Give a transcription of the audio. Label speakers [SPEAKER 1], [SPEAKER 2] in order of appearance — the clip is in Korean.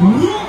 [SPEAKER 1] 음.